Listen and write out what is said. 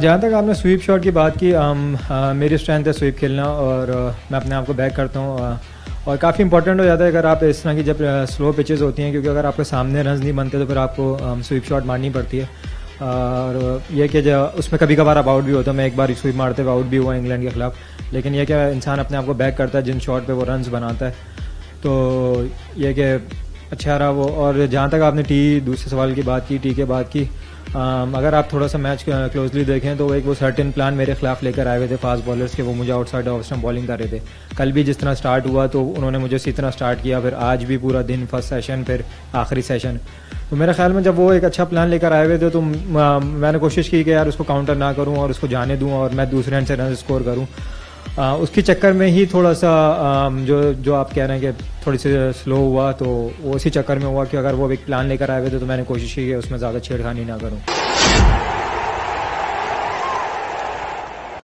जहाँ तक आपने स्वीप शॉट की बात की आ, मेरी स्ट्रेंथ है स्वीप खेलना और आ, मैं अपने आप को बैक करता हूँ और काफ़ी इंपॉर्टेंट हो जाता है अगर आप इस तरह की जब स्लो पिचेस होती हैं क्योंकि अगर आपके सामने रन नहीं बनते तो फिर आपको स्वीप शॉट मारनी पड़ती है। और यह कि उसमें कभी कभार आप आउट भी होता है मैं एक बार स्वीप मारते हुए आउट भी हुआ इंग्लैंड के खिलाफ लेकिन यह कि इंसान अपने आप को बैक करता है जिन शॉट पर वो रन बनाता है तो यह कि अच्छा रहा वो। और जहाँ तक आपने टी दूसरे सवाल की बात की टी के बाद की अगर आप थोड़ा सा मैच क्लोजली देखें तो एक वो सर्टेन प्लान मेरे खिलाफ लेकर आए हुए थे फास्ट बॉलर्स के, वो मुझे आउटसाइड ऑफ़ स्टम्प बॉलिंग कर रहे थे। कल भी जिस तरह स्टार्ट हुआ तो उन्होंने मुझे इसी तरह स्टार्ट किया, फिर आज भी पूरा दिन फ़र्स्ट सेशन फिर आखिरी सेशन तो मेरे ख्याल में जब वो एक अच्छा प्लान लेकर आए हुए थे तो मैंने कोशिश की कि यार उसको काउंटर ना करूँ और उसको जाने दूँ और मैं दूसरे एंड से रन स्कोर करूँ। आ, उसके चक्कर में ही थोड़ा सा आ, जो जो आप कह रहे हैं कि थोड़ी सी स्लो हुआ तो वो उसी चक्कर में हुआ कि अगर वो एक प्लान लेकर आए हुए थे तो मैंने कोशिश की कि उसमें ज़्यादा छेड़खानी ना करूँ।